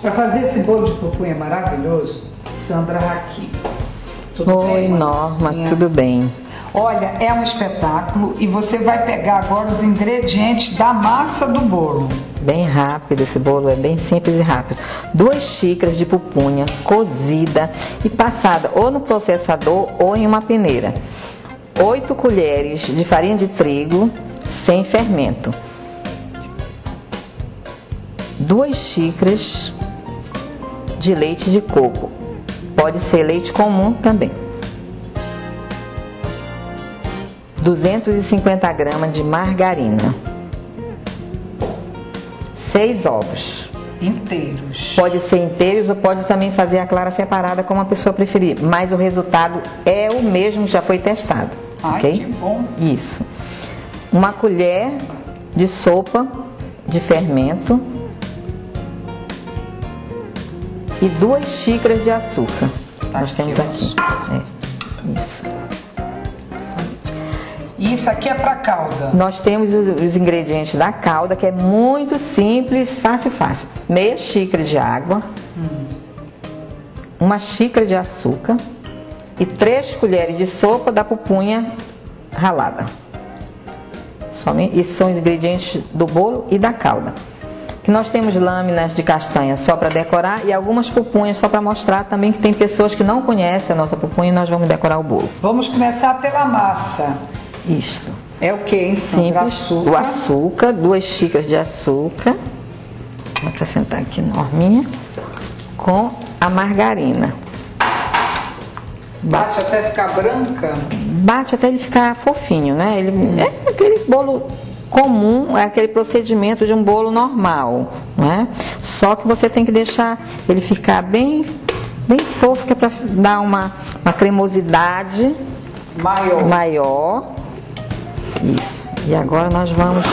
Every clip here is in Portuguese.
Para fazer esse bolo de pupunha maravilhoso, Sandra Raqui. Tudo Oi, bem, Norma, tudo bem? Olha, é um espetáculo e você vai pegar agora os ingredientes da massa do bolo. Bem rápido, esse bolo é bem simples e rápido. Duas xícaras de pupunha cozida e passada ou no processador ou em uma peneira. Oito colheres de farinha de trigo sem fermento. Duas xícaras de leite de coco. Pode ser leite comum também. 250 gramas de margarina. 6 ovos. Inteiros. Pode ser inteiros ou pode também fazer a clara separada, como a pessoa preferir. Mas o resultado é o mesmo, já foi testado. Ai, ok? que bom. Isso. Uma colher de sopa de fermento e duas xícaras de açúcar. Tá Nós temos aqui. É, isso. E isso aqui é para calda. Nós temos os, os, ingredientes da calda, que é muito simples, fácil, fácil. Meia xícara de água, hum. uma xícara de açúcar e três colheres de sopa da pupunha ralada. Somente, esses são os ingredientes do bolo e da calda nós temos lâminas de castanha só para decorar e algumas pupunhas só para mostrar também que tem pessoas que não conhecem a nossa pupunha e nós vamos decorar o bolo. Vamos começar pela massa. Isto. É o que, hein? Simples. Açúcar. O açúcar, duas xícaras de açúcar. Vou acrescentar aqui norminha. Com a margarina. Bate até ficar branca? Bate até ele ficar fofinho, né? Ele, é aquele bolo comum, é aquele procedimento de um bolo normal, não é? Só que você tem que deixar ele ficar bem, bem fofo, que é para dar uma, uma cremosidade maior. maior. Isso. E agora nós vamos.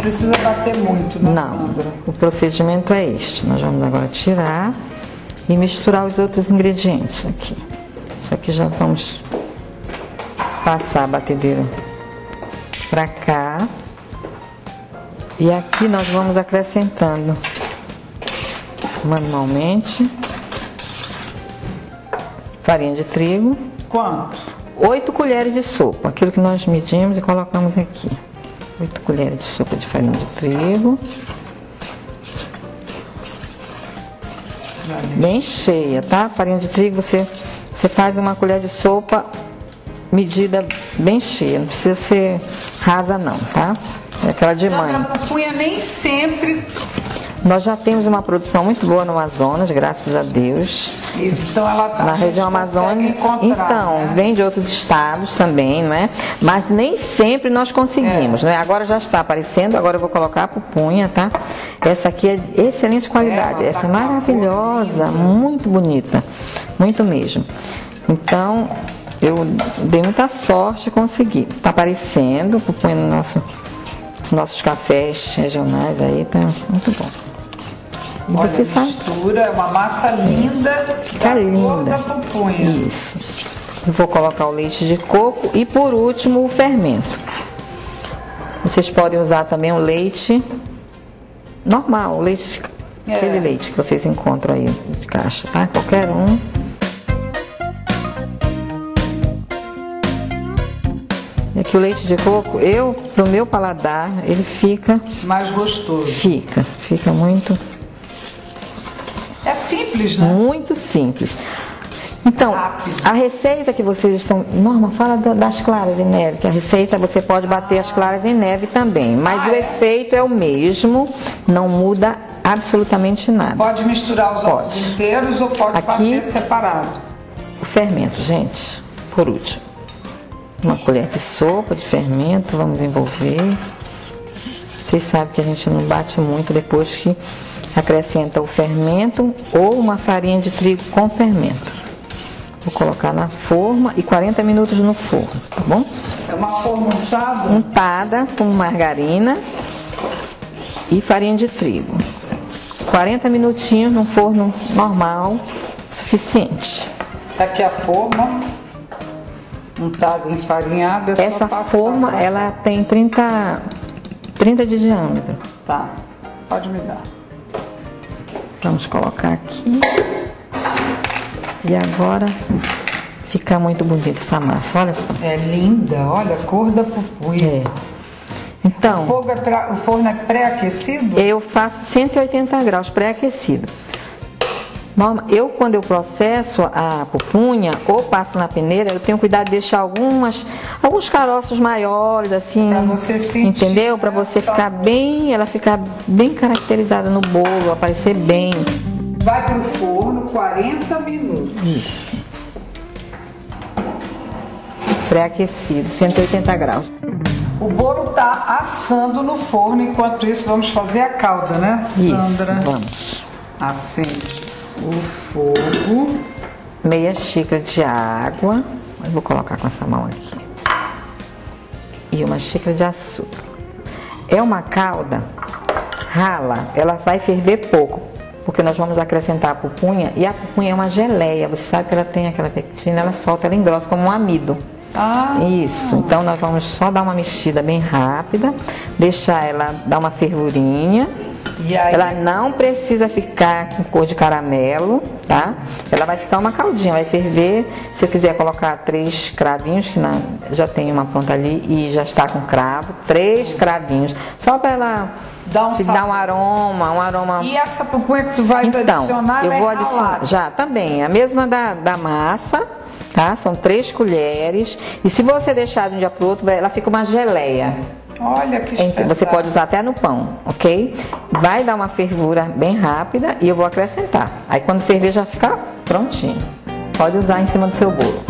Precisa bater muito, né? Não, o procedimento é este. Nós vamos agora tirar e misturar os outros ingredientes aqui. Isso aqui já vamos passar a batedeira para cá. E aqui nós vamos acrescentando manualmente farinha de trigo. Quanto? 8 colheres de sopa, aquilo que nós medimos e colocamos aqui. 8 colheres de sopa de farinha de trigo. Bem cheia, tá? Farinha de trigo você, você faz uma colher de sopa medida bem cheia, não precisa ser rasa não, tá? É aquela de mãe. A pupunha nem sempre nós já temos uma produção muito boa no Amazonas, graças a Deus. Então ela tá, na região amazônica. Então, né? vem de outros estados também, não é? Mas nem sempre nós conseguimos, é. né? Agora já está aparecendo, agora eu vou colocar a pupunha, tá? Essa aqui é de excelente qualidade, essa é maravilhosa, muito bonita, muito mesmo. Então, eu dei muita sorte conseguir. Tá aparecendo, pupunha no nosso nossos cafés regionais aí, tá muito bom. E Olha, você sabe. mistura, é uma massa linda. Fica linda. Isso. Eu vou colocar o leite de coco e por último o fermento. Vocês podem usar também o leite normal, o leite é. aquele leite que vocês encontram aí de caixa, tá? Qualquer um. É que o leite de coco, eu, pro meu paladar, ele fica mais gostoso. Fica, fica muito é simples, né? Muito simples. Então, Rápido. a receita que vocês estão. Norma, fala das claras em neve, que a receita você pode bater as claras em neve também. Mas ah, o é? efeito é o mesmo, não muda absolutamente nada. Pode misturar os ovos inteiros ou pode Aqui, bater separado? O fermento, gente, por último. Uma colher de sopa de fermento, vamos envolver. Vocês sabem que a gente não bate muito depois que acrescenta o fermento ou uma farinha de trigo com fermento. Vou colocar na forma e 40 minutos no forno, tá bom? É uma forma untada? Untada com margarina e farinha de trigo. 40 minutinhos no forno normal, suficiente. Tá aqui a forma untada, enfarinhada. é Essa forma, ela tem 30, 30 de diâmetro. Tá, pode me dar. Vamos colocar aqui. E agora fica muito bonita essa massa, olha só. É linda, olha a cor da pupunha. É. Então, o, fogo é pra, o forno é pré-aquecido? Eu faço 180 graus pré-aquecido. Eu, quando eu processo a pupunha ou passo na peneira, eu tenho cuidado de deixar algumas, alguns caroços maiores, assim. Pra você sentir. Entendeu? Para você ficar bem, ela ficar bem caracterizada no bolo, aparecer bem. Vai pro forno 40 minutos. Isso. Pré-aquecido, 180 graus. O bolo tá assando no forno, enquanto isso vamos fazer a calda, né, Sandra? Isso, vamos. Acende o fogo. Meia xícara de água. Eu vou colocar com essa mão aqui. E uma xícara de açúcar. É uma calda rala, ela vai ferver pouco, porque nós vamos acrescentar a pupunha e a pupunha é uma geleia. Você sabe que ela tem aquela pectina, ela solta, ela engrossa como um amido. Ah. Isso. Então nós vamos só dar uma mexida bem rápida, deixar ela dar uma fervurinha. Ela não precisa ficar com cor de caramelo, tá? Ela vai ficar uma caldinha, vai ferver. Se eu quiser colocar três cravinhos, que na, já tem uma pronta ali e já está com cravo, três cravinhos, só para ela Dá um, dar um aroma, um aroma. E essa pupunha que tu vai então, adicionar? Eu vou é adicionar. Já, também. A mesma da, da massa tá? São três colheres. E se você deixar de um dia para o outro, ela fica uma geleia. Olha que então, Você pode usar até no pão, ok? Vai dar uma fervura bem rápida e eu vou acrescentar. Aí quando ferver já fica prontinho. Pode usar em cima do seu bolo.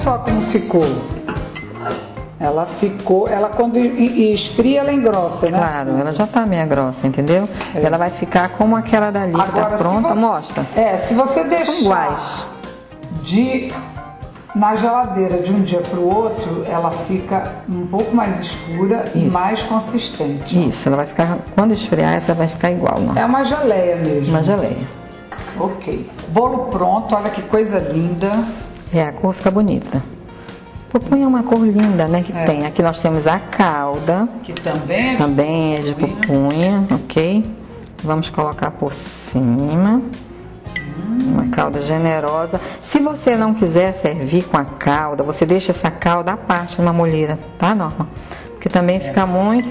Só como ficou. Ela ficou, ela quando esfria, ela engrossa, né? Claro, ela já tá meia grossa, entendeu? É. Ela vai ficar como aquela dali Agora, que tá pronta, você, mostra. É, se você deixar iguais. de na geladeira de um dia para o outro, ela fica um pouco mais escura Isso. e mais consistente. Isso, ela vai ficar, quando esfriar, essa vai ficar igual, não? É uma geleia mesmo. Uma geleia. Ok. Bolo pronto, olha que coisa linda. É, a cor fica bonita. Pupunha é uma cor linda, né? Que é. tem. Aqui nós temos a calda. Que também é de, também é de pupunha, ok? Vamos colocar por cima. Hum. Uma calda generosa. Se você não quiser servir com a calda, você deixa essa calda à parte numa molheira, tá, Norma? Porque também é. fica muito.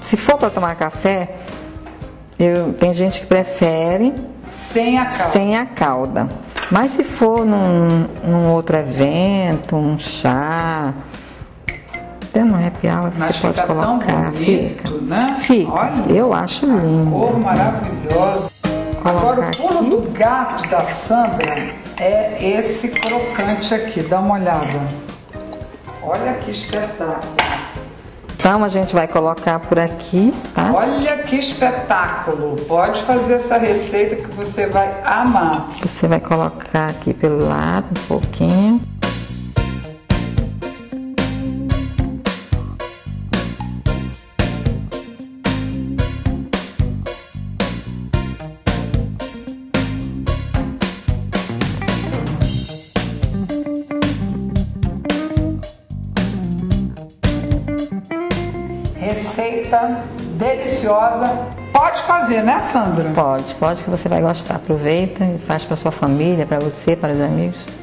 Se for para tomar café, eu, tem gente que prefere sem a calda. Sem a calda. Mas se for num, num outro evento, um chá, até no happy hour você Mas pode colocar. Bonito, fica. Né? Fica. Olha, eu acho lindo. Cor maravilhosa. Colocar Agora o pulo aqui. do gato da Sandra é esse crocante aqui, dá uma olhada. Olha que espetáculo. Então a gente vai colocar por aqui, tá? Olha que espetáculo! Pode fazer essa receita que você vai amar. Você vai colocar aqui pelo lado um pouquinho. Receita deliciosa. Pode fazer, né, Sandra? Pode, pode que você vai gostar. Aproveita e faz para sua família, para você, para os amigos.